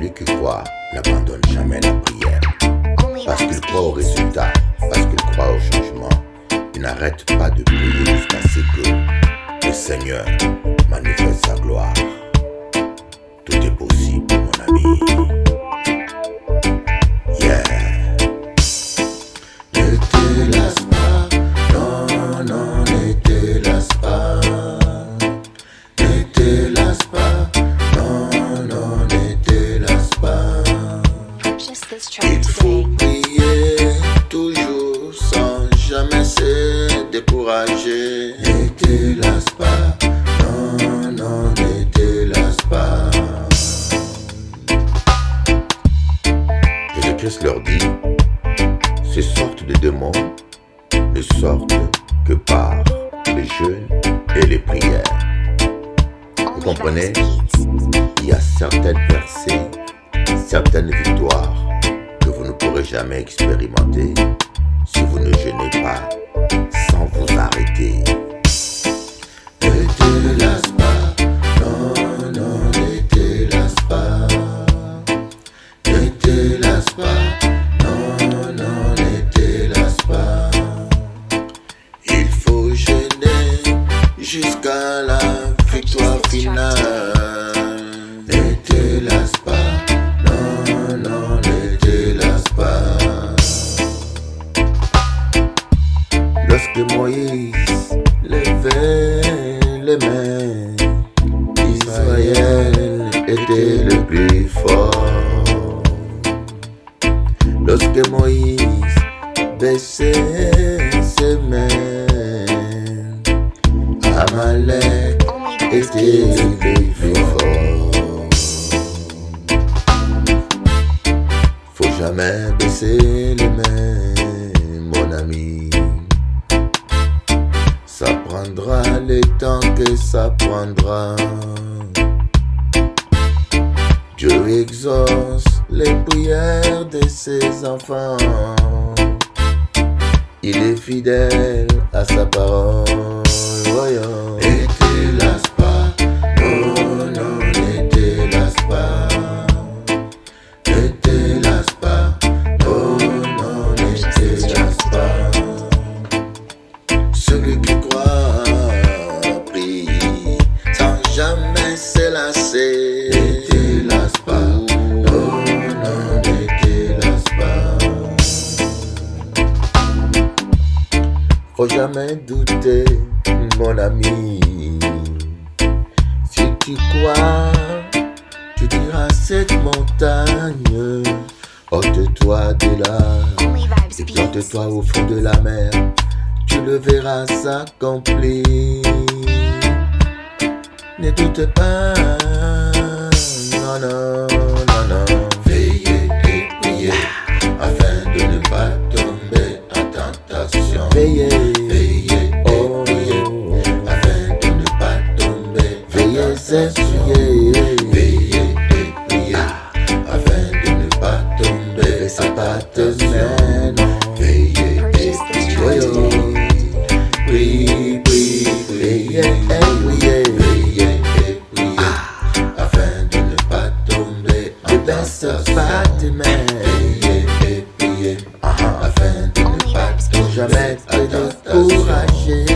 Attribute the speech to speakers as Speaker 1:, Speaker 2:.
Speaker 1: Celui qui croit n'abandonne jamais la prière. Parce qu'il croit au résultat, parce qu'il croit au changement. Il n'arrête pas de prier jusqu'à ce que le Seigneur ces sortes de démons ne sortent que par les jeûnes et les prières.
Speaker 2: Only
Speaker 1: comprenez? Il y a certaines percées, certaines victoires que vous ne pourrez jamais expérimenter si vous ne jeûnez jusqu'à la victoire finale. Ne te lasse pas, non, non, ne te lasse pas. Lorsque Moïse levait les mains, Israël était le plus fort. Lorsque Moïse baissait ses mains, Amalek était fort. Faut jamais baisser les mains, mon ami. Ça prendra le temps que ça prendra. Dieu exauce les prières de ses enfants. Il est fidèle à sa parole. Voyons. Ne te pas, non, non, ne te lasse pas. Ne te pas, non, non, ne te pas. Celui qui croit prie sans jamais se lasser. Ne te lasse pas. Faut jamais douter, mon ami. Si tu crois, tu diras cette montagne, ôte-toi de là. Et plante-toi au fond de la mer, tu le verras s'accomplir. Ne doute pas, non, non, Veillez et priez afin de ne pas tomber sa patte. Veillez et priez. Priez, priez, priez. Veillez et priez afin de ne pas tomber dans sa patte humaine. Veillez et priez afin de ne pas tomber. Jamais te décourager.